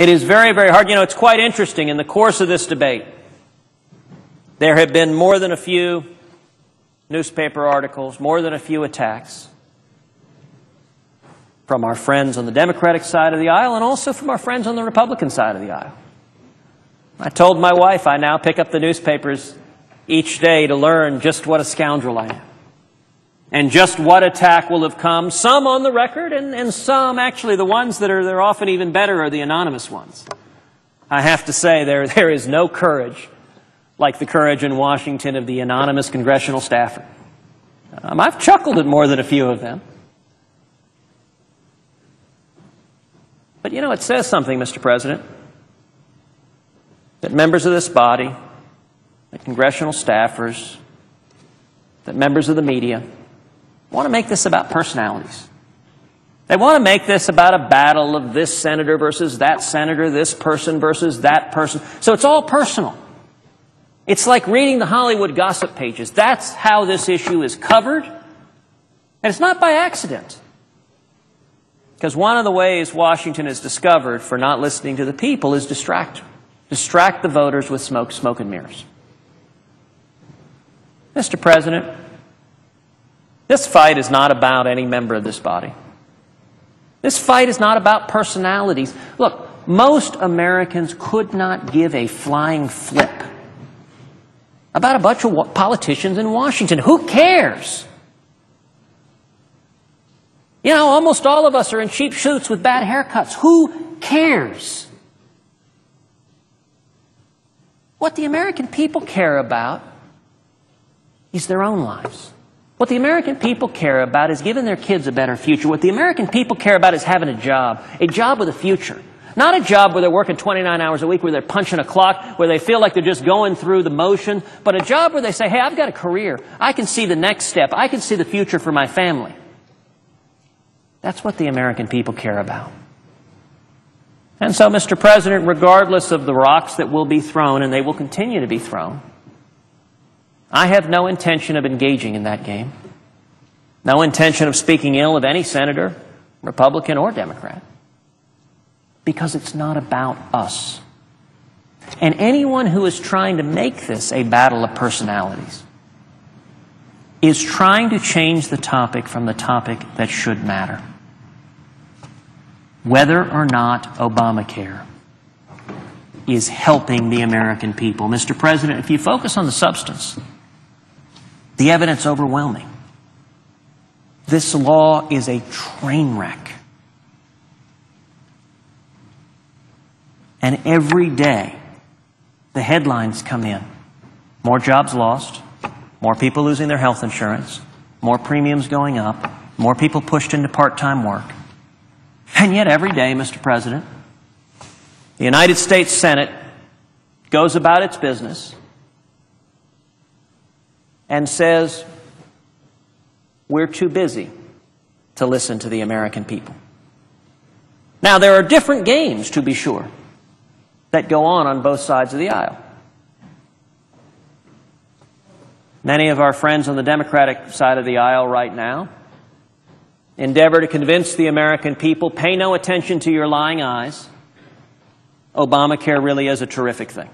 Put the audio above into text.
It is very, very hard. You know, it's quite interesting. In the course of this debate, there have been more than a few newspaper articles, more than a few attacks from our friends on the Democratic side of the aisle and also from our friends on the Republican side of the aisle. I told my wife I now pick up the newspapers each day to learn just what a scoundrel I am and just what attack will have come, some on the record, and, and some actually the ones that are they're often even better are the anonymous ones. I have to say there, there is no courage like the courage in Washington of the anonymous congressional staffer. Um, I've chuckled at more than a few of them. But you know, it says something, Mr. President, that members of this body, that congressional staffers, that members of the media, want to make this about personalities. They want to make this about a battle of this senator versus that senator, this person versus that person. So it's all personal. It's like reading the Hollywood gossip pages. That's how this issue is covered. And it's not by accident. Because one of the ways Washington has discovered for not listening to the people is distract. Distract the voters with smoke, smoke and mirrors. Mr. President, this fight is not about any member of this body. This fight is not about personalities. Look, most Americans could not give a flying flip about a bunch of politicians in Washington. Who cares? You know, almost all of us are in cheap suits with bad haircuts. Who cares? What the American people care about is their own lives. What the American people care about is giving their kids a better future. What the American people care about is having a job, a job with a future. Not a job where they're working 29 hours a week, where they're punching a clock, where they feel like they're just going through the motion, but a job where they say, hey, I've got a career. I can see the next step. I can see the future for my family. That's what the American people care about. And so, Mr. President, regardless of the rocks that will be thrown, and they will continue to be thrown, I have no intention of engaging in that game. No intention of speaking ill of any senator, Republican or Democrat. Because it's not about us. And anyone who is trying to make this a battle of personalities is trying to change the topic from the topic that should matter. Whether or not Obamacare is helping the American people. Mr. President, if you focus on the substance, the evidence overwhelming. This law is a train wreck. And every day, the headlines come in. More jobs lost, more people losing their health insurance, more premiums going up, more people pushed into part-time work. And yet every day, Mr. President, the United States Senate goes about its business and says, we're too busy to listen to the American people. Now, there are different games, to be sure, that go on on both sides of the aisle. Many of our friends on the Democratic side of the aisle right now endeavor to convince the American people pay no attention to your lying eyes. Obamacare really is a terrific thing.